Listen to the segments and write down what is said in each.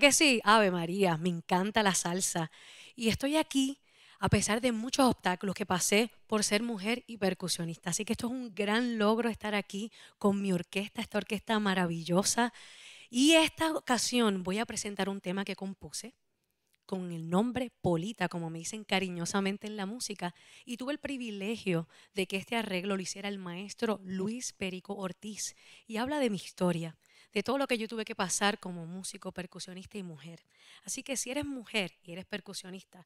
Que sí? Ave María, me encanta la salsa. Y estoy aquí a pesar de muchos obstáculos que pasé por ser mujer y percusionista. Así que esto es un gran logro estar aquí con mi orquesta, esta orquesta maravillosa. Y esta ocasión voy a presentar un tema que compuse con el nombre Polita, como me dicen cariñosamente en la música, y tuve el privilegio de que este arreglo lo hiciera el maestro Luis Perico Ortiz, y habla de mi historia, de todo lo que yo tuve que pasar como músico, percusionista y mujer. Así que si eres mujer y eres percusionista,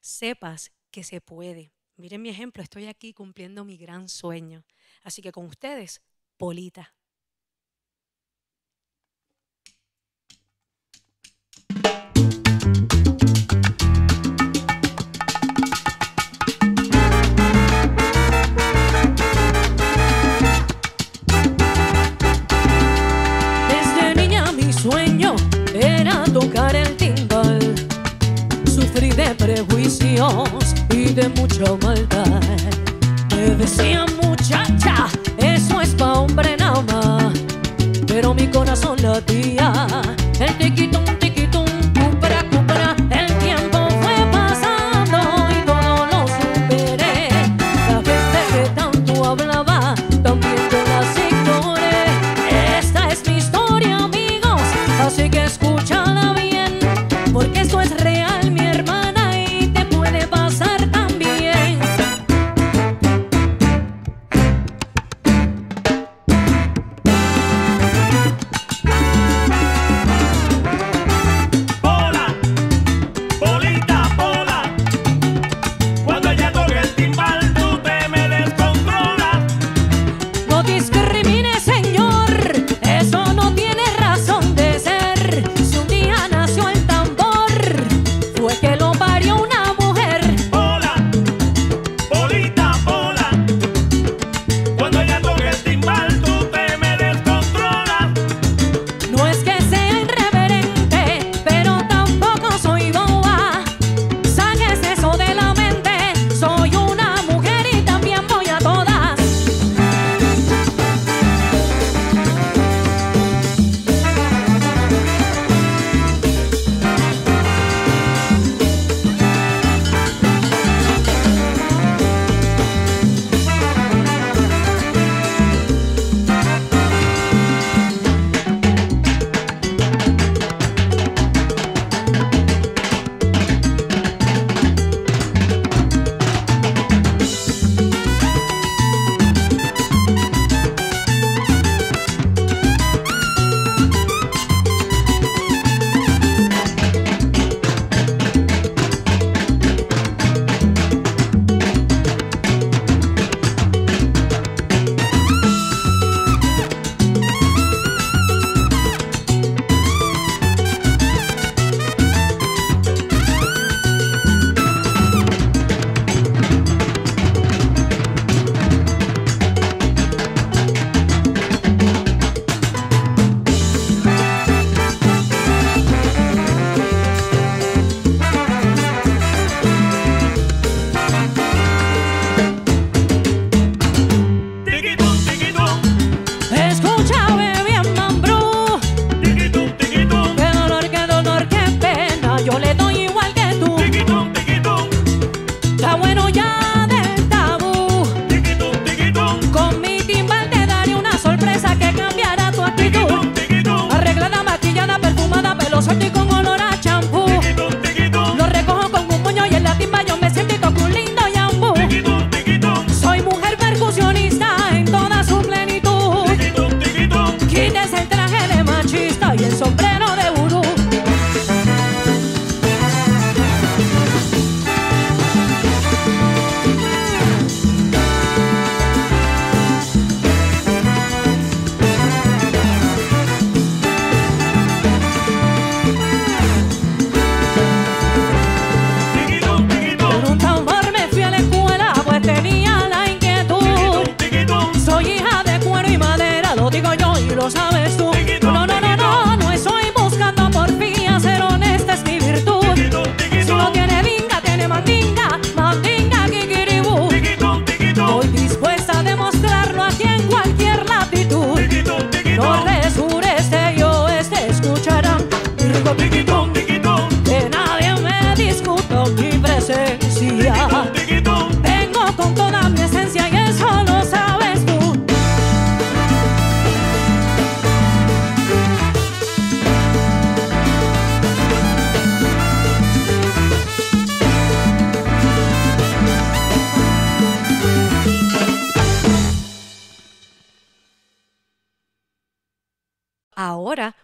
sepas que se puede. Miren mi ejemplo, estoy aquí cumpliendo mi gran sueño. Así que con ustedes, Polita. de prejuicios y de mucha maldad. Me decían muchacha, eso es pa' hombre nada más. Pero mi corazón latía, el te quito un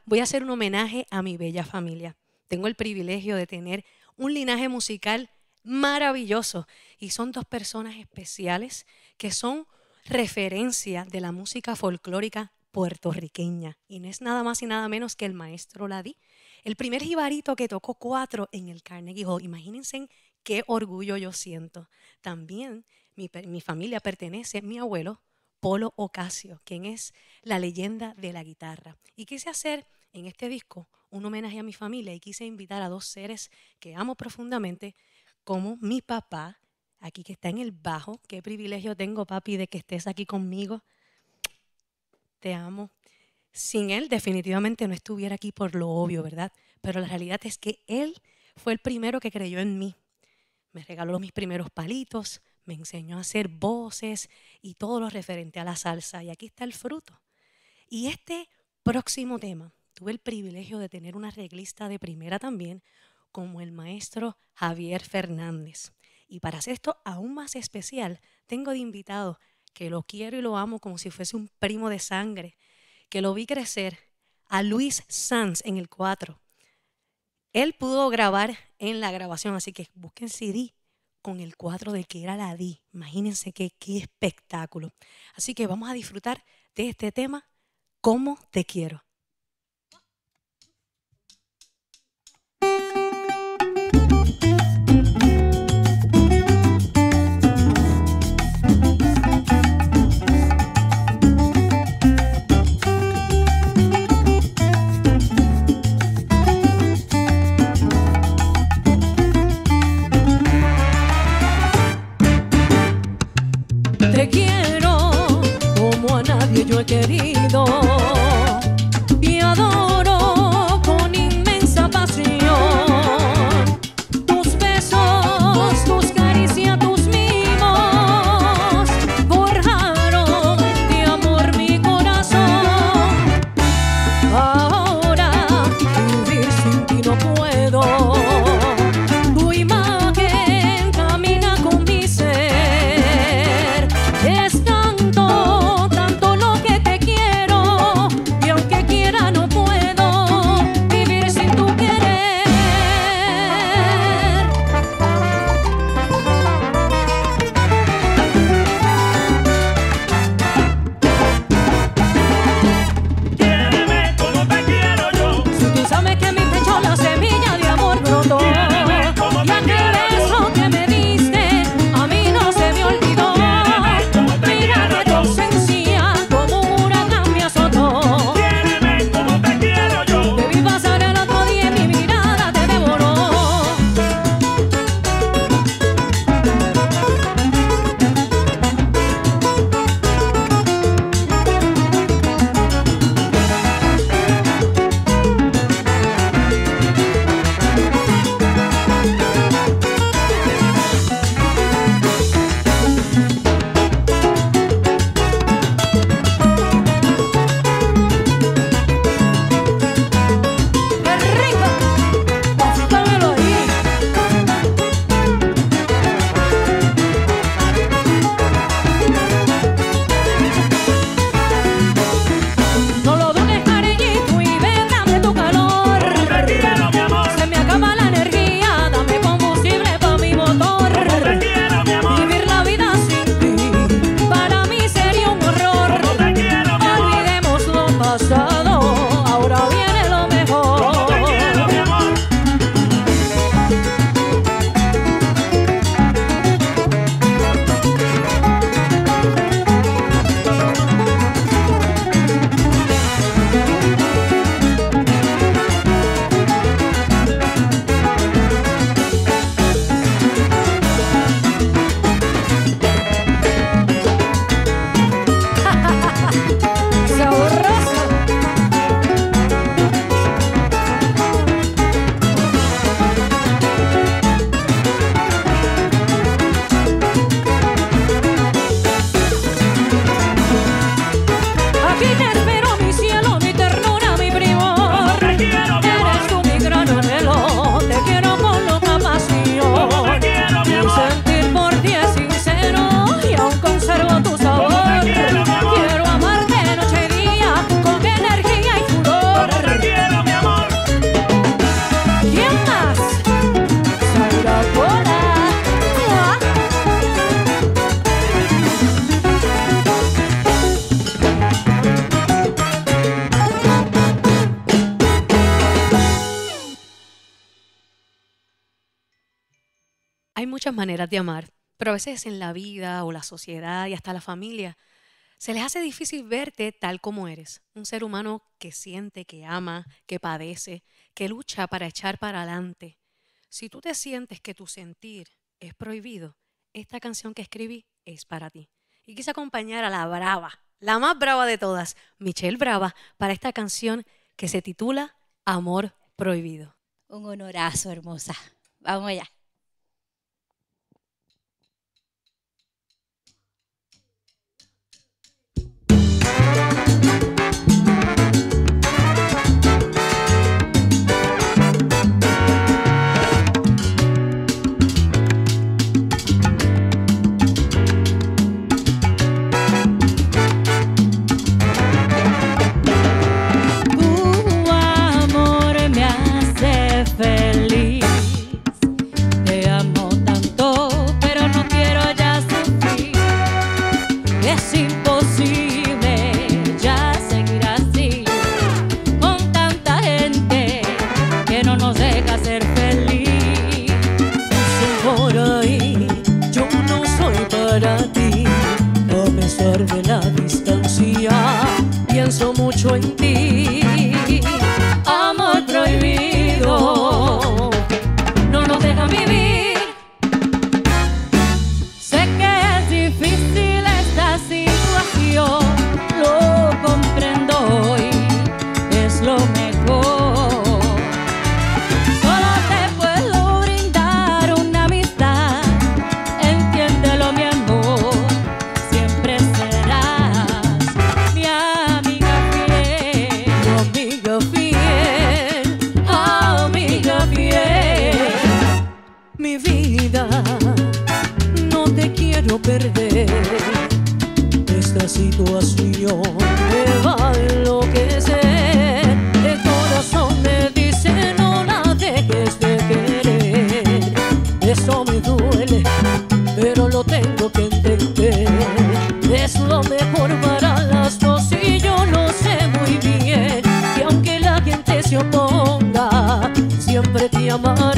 voy a hacer un homenaje a mi bella familia. Tengo el privilegio de tener un linaje musical maravilloso y son dos personas especiales que son referencia de la música folclórica puertorriqueña y no es nada más y nada menos que el maestro Ladí, el primer jibarito que tocó cuatro en el Carnegie Hall. Imagínense qué orgullo yo siento. También mi, mi familia pertenece, mi abuelo Polo Ocasio, quien es la leyenda de la guitarra. Y quise hacer en este disco un homenaje a mi familia y quise invitar a dos seres que amo profundamente, como mi papá, aquí que está en el bajo. Qué privilegio tengo, papi, de que estés aquí conmigo. Te amo. Sin él definitivamente no estuviera aquí por lo obvio, ¿verdad? Pero la realidad es que él fue el primero que creyó en mí. Me regaló mis primeros palitos, me enseñó a hacer voces y todo lo referente a la salsa. Y aquí está el fruto. Y este próximo tema, tuve el privilegio de tener una reglista de primera también, como el maestro Javier Fernández. Y para hacer esto aún más especial, tengo de invitado que lo quiero y lo amo como si fuese un primo de sangre, que lo vi crecer, a Luis Sanz en el 4. Él pudo grabar en la grabación, así que busquen CD con el 4 de que era la D. Imagínense qué, qué espectáculo. Así que vamos a disfrutar de este tema, ¿Cómo te quiero? Hay muchas maneras de amar, pero a veces en la vida o la sociedad y hasta la familia se les hace difícil verte tal como eres, un ser humano que siente, que ama, que padece, que lucha para echar para adelante. Si tú te sientes que tu sentir es prohibido, esta canción que escribí es para ti. Y quise acompañar a la brava, la más brava de todas, Michelle Brava, para esta canción que se titula Amor Prohibido. Un honorazo, hermosa. Vamos allá. amor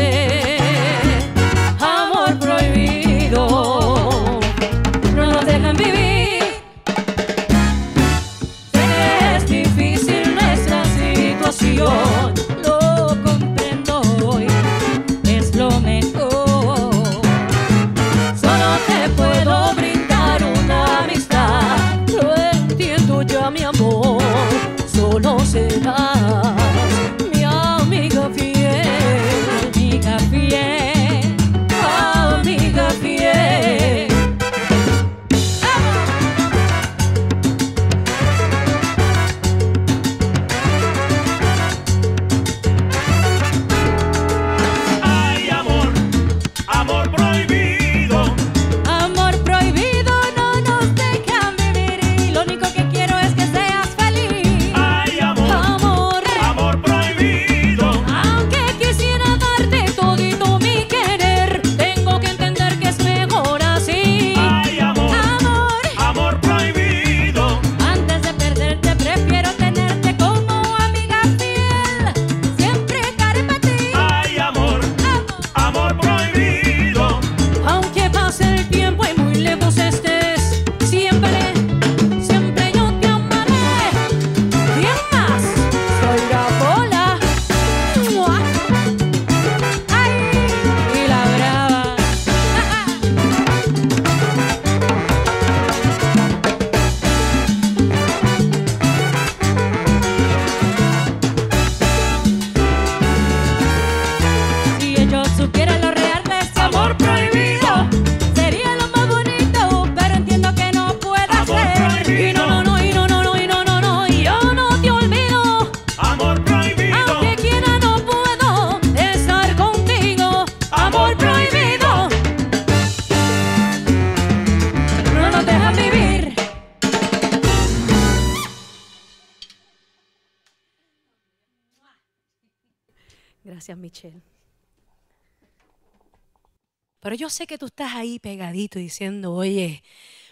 Pero yo sé que tú estás ahí pegadito diciendo, oye,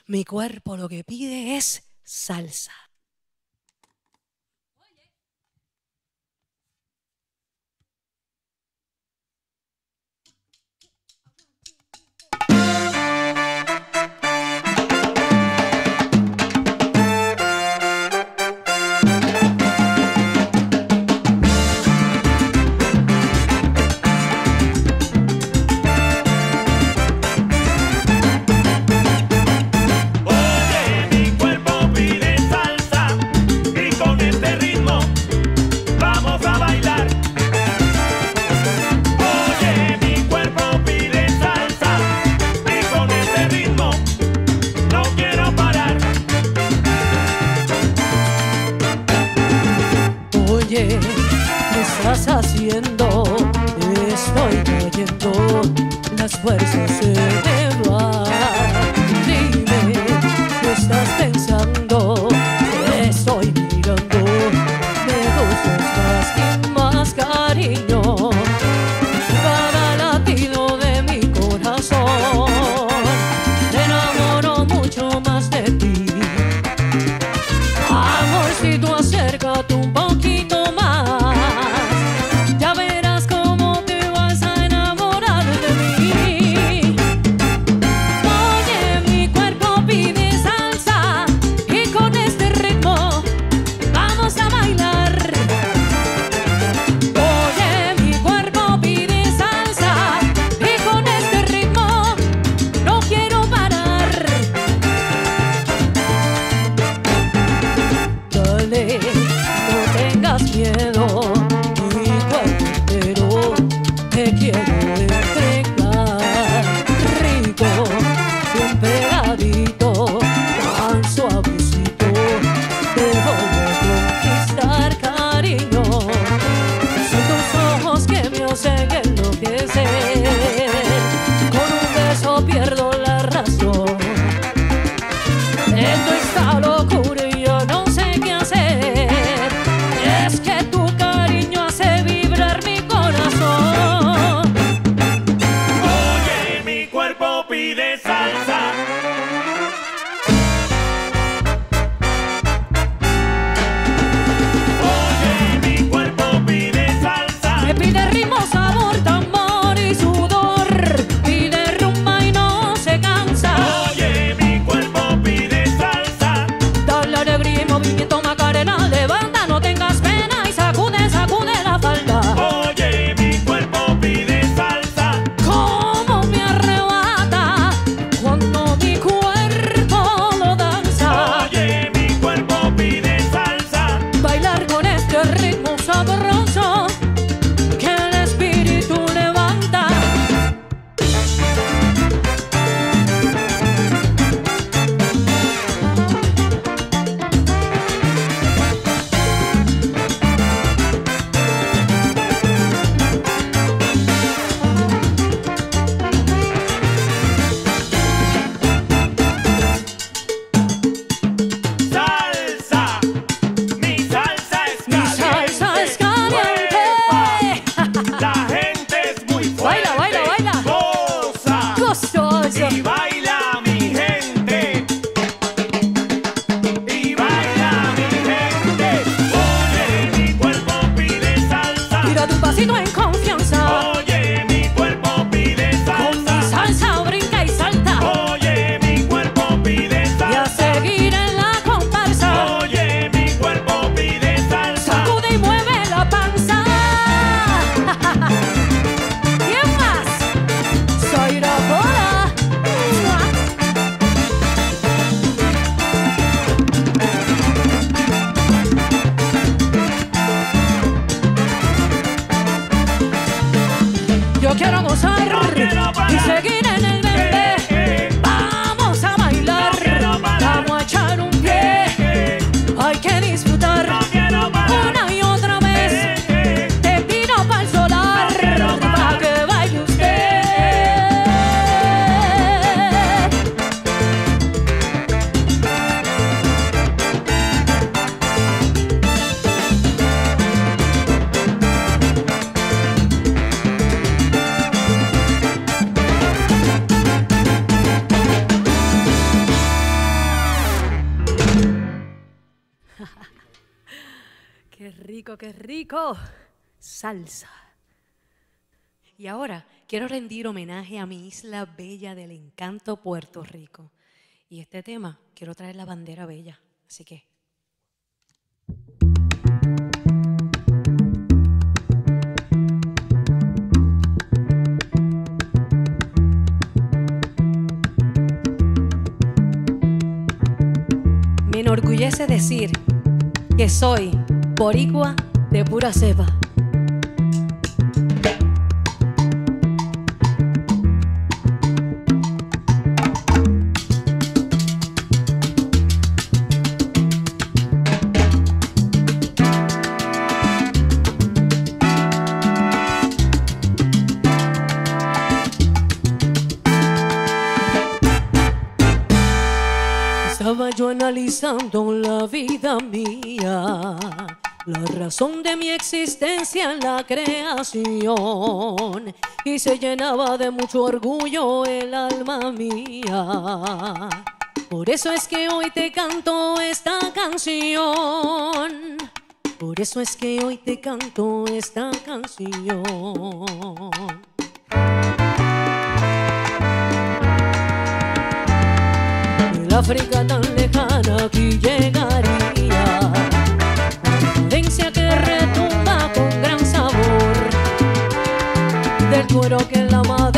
mi cuerpo lo que pide es salsa. haciendo? Estoy cayendo, las fuerzas se Salsa. Y ahora quiero rendir homenaje a mi isla bella del encanto Puerto Rico. Y este tema quiero traer la bandera bella. Así que me enorgullece decir que soy boricua de pura cepa. Estaba yo analizando la vida mía, la razón de mi existencia en la creación, y se llenaba de mucho orgullo el alma mía. Por eso es que hoy te canto esta canción. Por eso es que hoy te canto esta canción. El África tan lejana aquí llegaría. Del cuero que la madera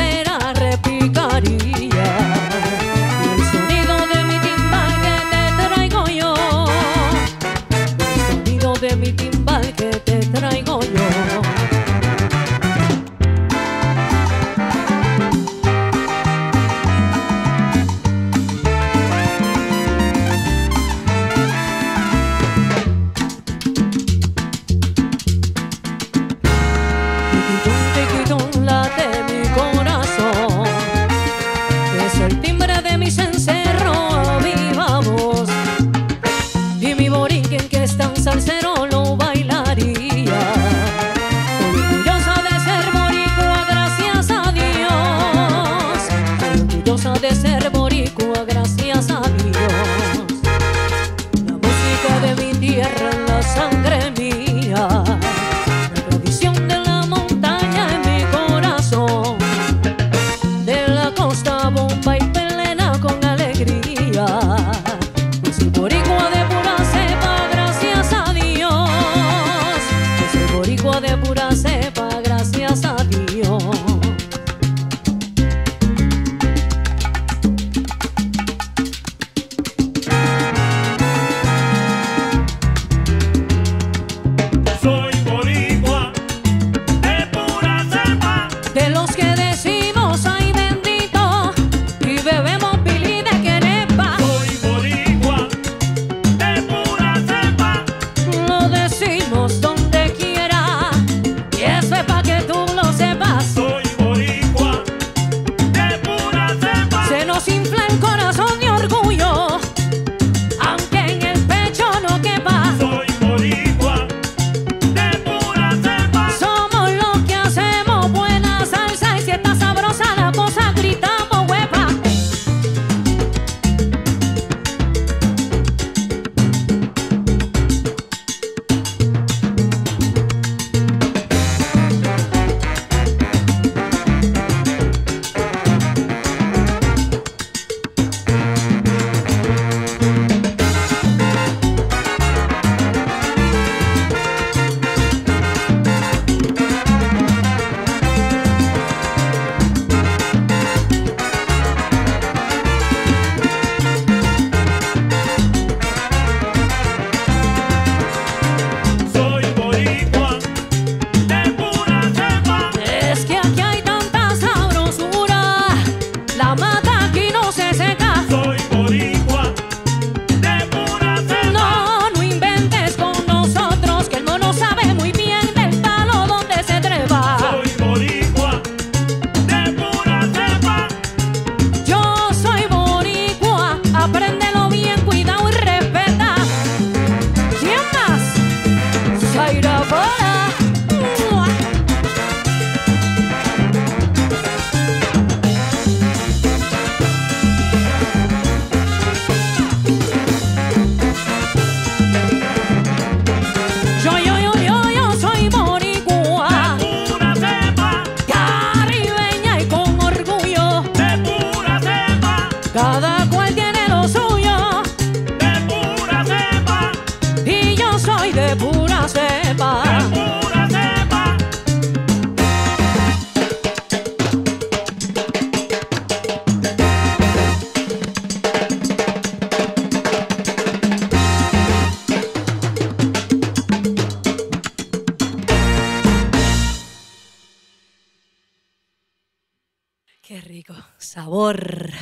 Qué rico, sabor.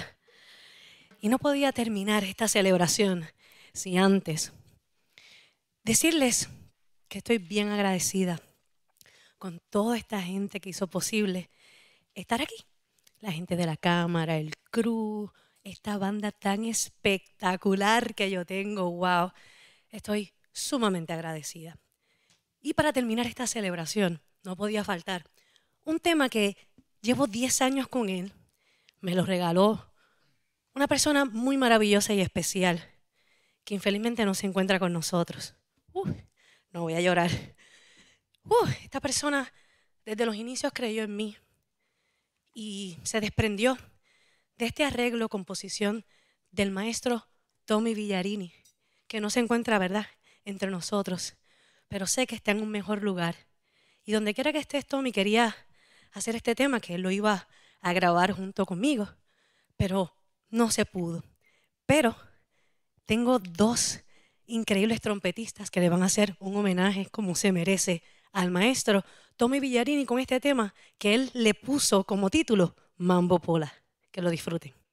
Y no podía terminar esta celebración si antes decirles que estoy bien agradecida con toda esta gente que hizo posible estar aquí. La gente de la cámara, el crew, esta banda tan espectacular que yo tengo, wow. Estoy sumamente agradecida. Y para terminar esta celebración, no podía faltar un tema que llevo 10 años con él. Me lo regaló una persona muy maravillosa y especial, que infelizmente no se encuentra con nosotros. No voy a llorar. Uf, esta persona desde los inicios creyó en mí y se desprendió de este arreglo, composición del maestro Tommy Villarini, que no se encuentra, ¿verdad?, entre nosotros, pero sé que está en un mejor lugar. Y donde quiera que estés, Tommy, quería hacer este tema, que él lo iba a grabar junto conmigo, pero no se pudo. Pero tengo dos increíbles trompetistas que le van a hacer un homenaje como se merece al maestro Tommy Villarini con este tema que él le puso como título Mambo Pola. Que lo disfruten.